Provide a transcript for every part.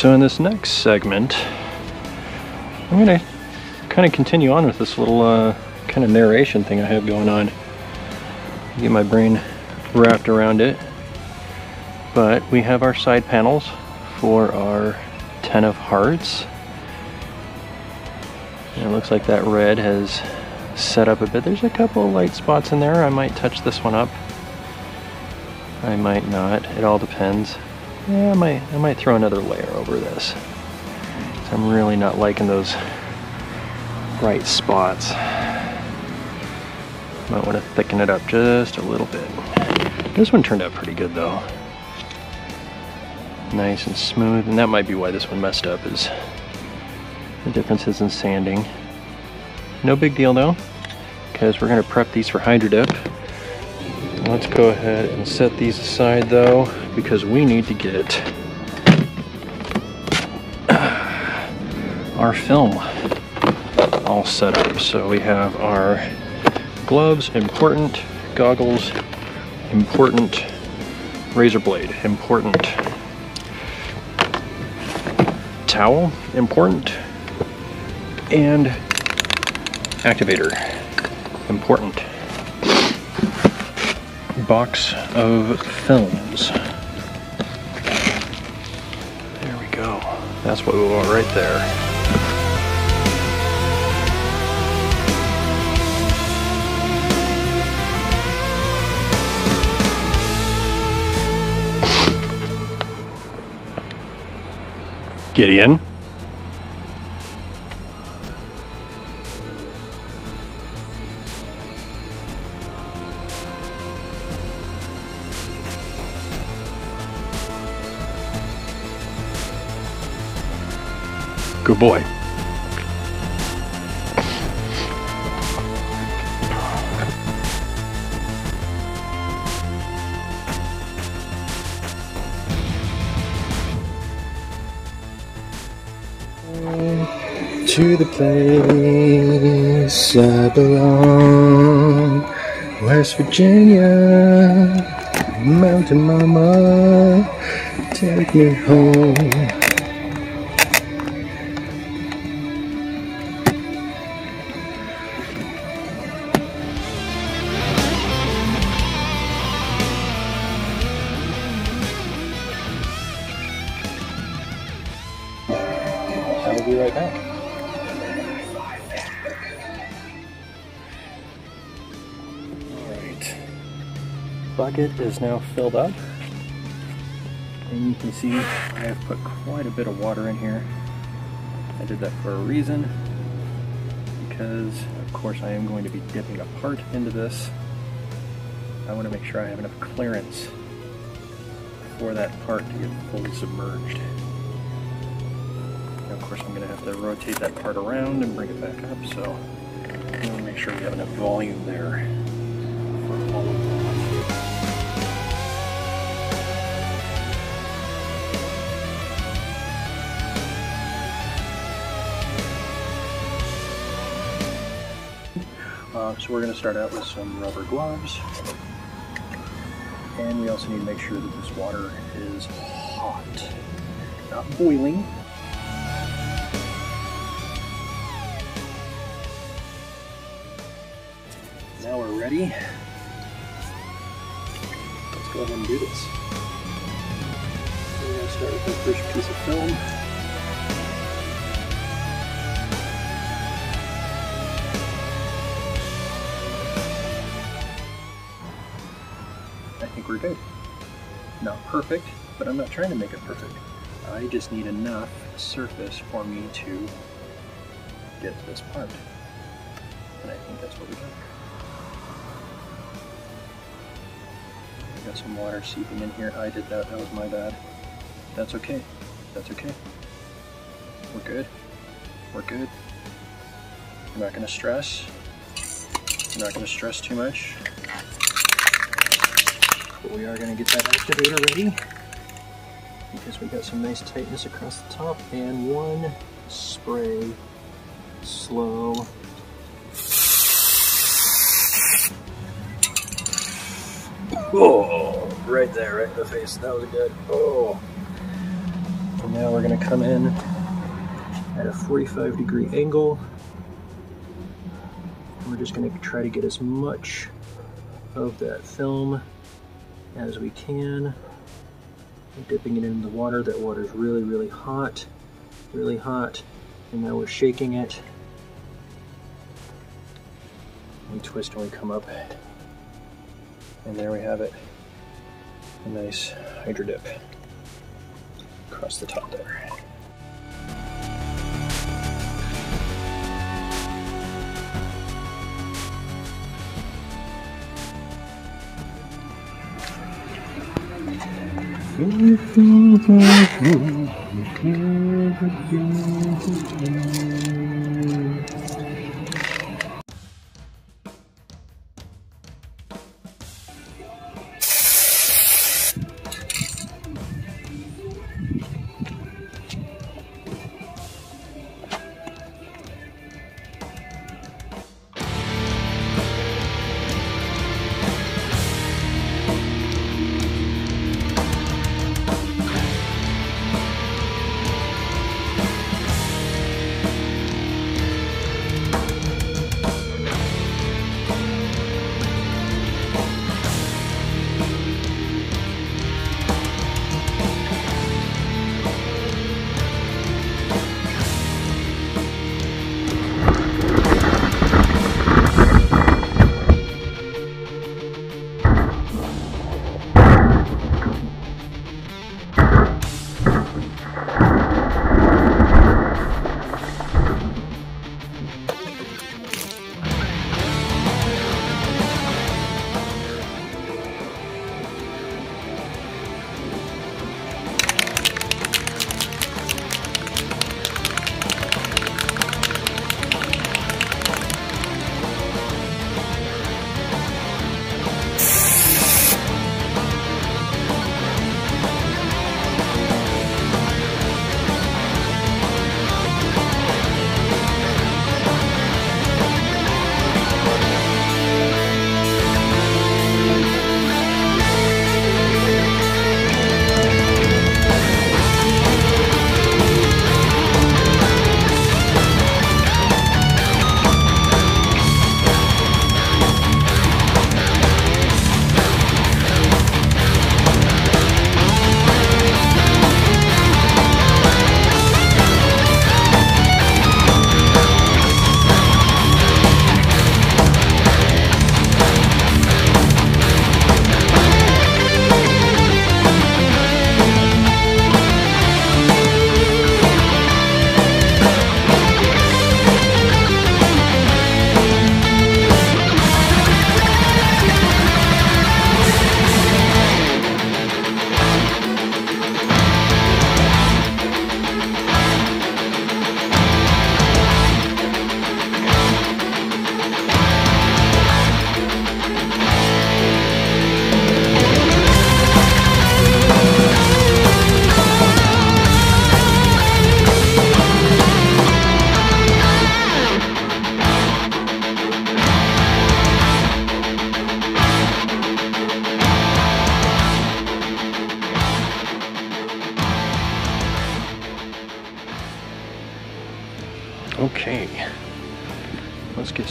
So in this next segment, I'm gonna kind of continue on with this little uh, kind of narration thing I have going on. Get my brain wrapped around it. But we have our side panels for our Ten of Hearts. And it looks like that red has set up a bit. There's a couple of light spots in there. I might touch this one up. I might not. It all depends. Yeah, I might, I might throw another layer over this. I'm really not liking those bright spots. Might want to thicken it up just a little bit. This one turned out pretty good though. Nice and smooth, and that might be why this one messed up is the differences in sanding. No big deal though, because we're gonna prep these for hydro dip. Let's go ahead and set these aside though, because we need to get our film all set up. So we have our gloves, important, goggles, important, razor blade, important, towel, important, and activator, important. Box of films. There we go. That's what we want right there. Gideon. Good boy. to the place I belong. West Virginia, Mountain Mama, take me home. Right. Alright. Bucket is now filled up. And you can see I have put quite a bit of water in here. I did that for a reason. Because, of course, I am going to be dipping a part into this. I want to make sure I have enough clearance for that part to get fully submerged course I'm going to have to rotate that part around and bring it back up, so I'm going to make sure we have enough volume there for all of that. Uh, so we're going to start out with some rubber gloves. And we also need to make sure that this water is hot. Not boiling, ready. Let's go ahead and do this. We're going to start with the first piece of film. I think we're good. Not perfect, but I'm not trying to make it perfect. I just need enough surface for me to get to this part. And I think that's what we got. Got some water seeping in here. I did that. That was my bad. That's okay. That's okay. We're good. We're good. We're not going to stress. We're not going to stress too much. But we are going to get that activator ready because we got some nice tightness across the top and one spray slow Oh, right there, right in the face. That was good. Oh. And now we're gonna come in at a 45 degree angle. We're just gonna try to get as much of that film as we can. We're dipping it in the water. That water is really, really hot, really hot. And now we're shaking it. We twist and we come up. And there we have it. A nice hydro dip across the top there.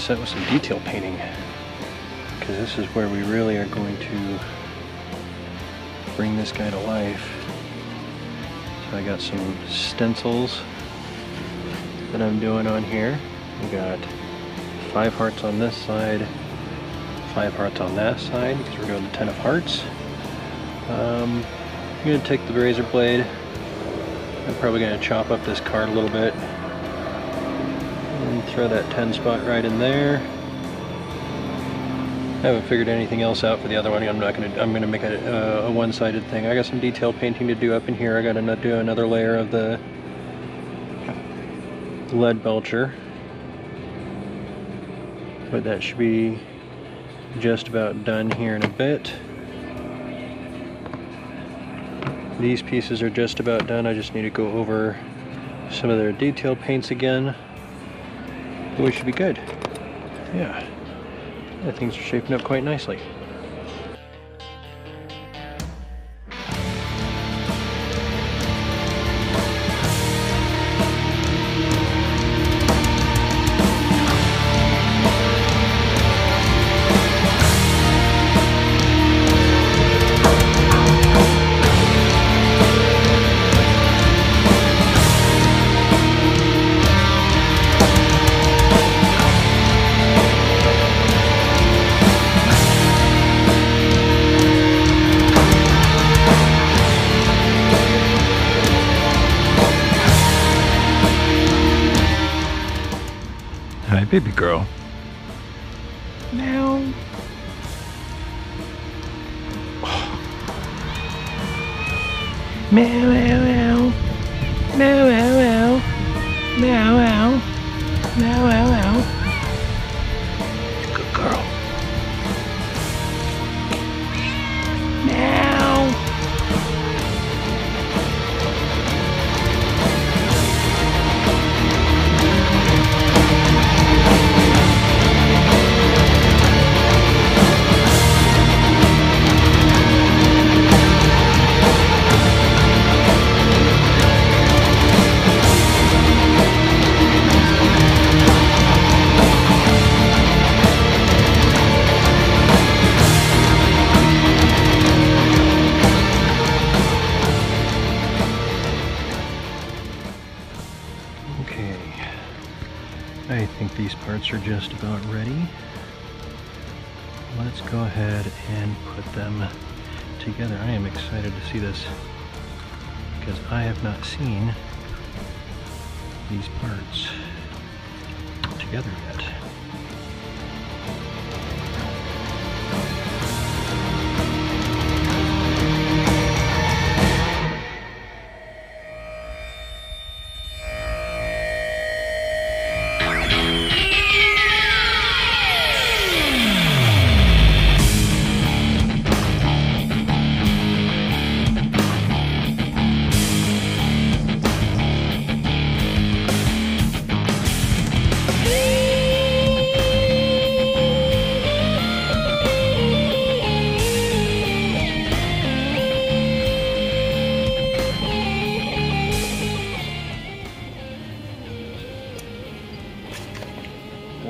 Set with some detail painting because this is where we really are going to bring this guy to life. So I got some stencils that I'm doing on here. We got five hearts on this side, five hearts on that side because we're doing the ten of hearts. Um, I'm going to take the razor blade. I'm probably going to chop up this card a little bit and throw that 10 spot right in there. I haven't figured anything else out for the other one. I'm not gonna. I'm gonna make a, uh, a one-sided thing. I got some detail painting to do up in here. I got to do another layer of the Leadbelcher, but that should be just about done here in a bit. These pieces are just about done. I just need to go over some of their detail paints again we should be good. Yeah, things are shaping up quite nicely. Baby girl. Meow. Meow, meow, meow. Meow, meow, meow. Meow, meow. Meow, just about ready. Let's go ahead and put them together. I am excited to see this because I have not seen these parts together yet.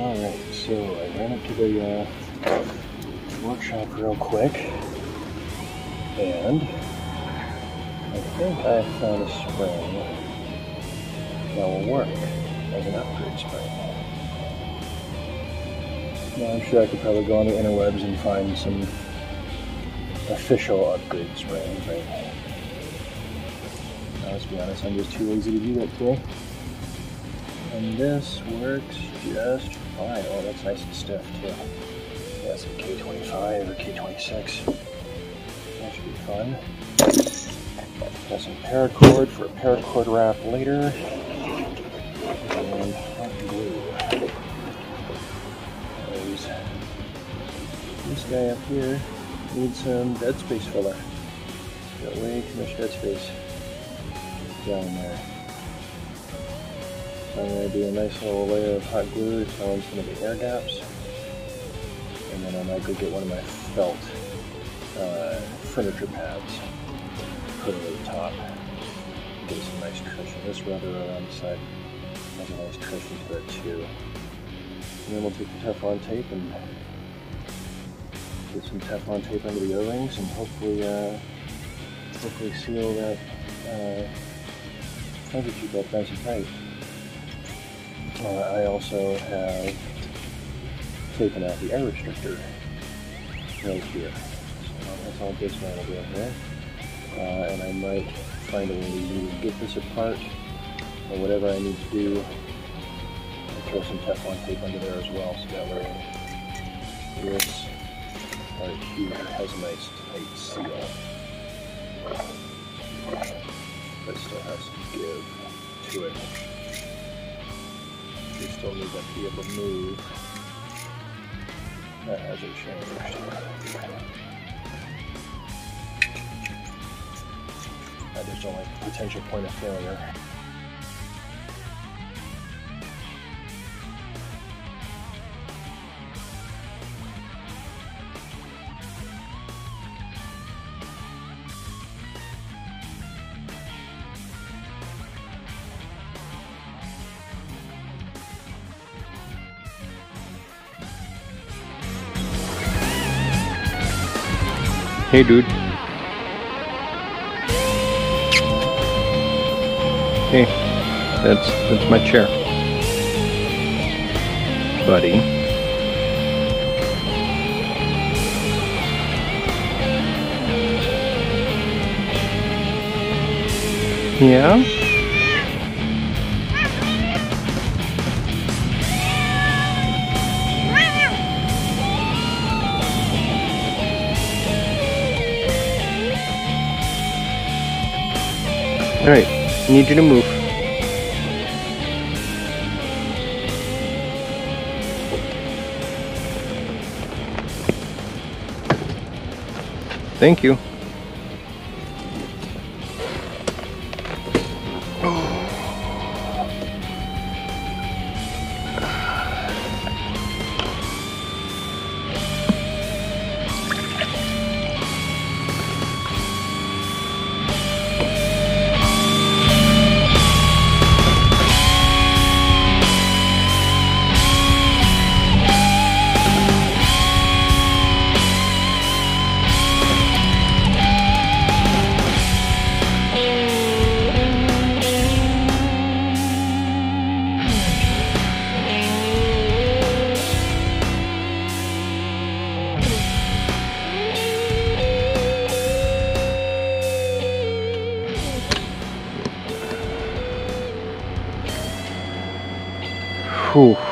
Alright, so I ran up to the uh, workshop real quick and I think I found a spring that will work as an upgrade spring. Now I'm sure I could probably go on the interwebs and find some official upgrade springs, right? Now, let's be honest, I'm just too lazy to do that today. And this works just fine. Oh, that's nice and stiff too. Yeah, a K25 or K26. That should be fun. Got some paracord for a paracord wrap later. And hot glue. This guy up here needs some dead space filler. Got way too much dead space down there. I'm going to do a nice little layer of hot glue to fill in some of the air gaps. And then I might go get one of my felt uh, furniture pads, put over the top, get some nice cushion. This rubber around the side has a nice cushion to it too. And then we'll take the Teflon tape and get some Teflon tape under the O-rings and hopefully, uh, hopefully seal that uh, tube up nice and tight. Uh, I also have taken out the air restrictor right here. So that's all dismantled in here. Uh, and I might find a way to get this apart or whatever I need to do to throw some Teflon tape under there as well so that way this right here has a nice tight seal. But still has some give to it still need that to be able to move. That hasn't changed. I just don't potential point of failure. Hey, dude. Hey, that's that's my chair, buddy. Yeah. Alright, need you to move. Thank you. Whew.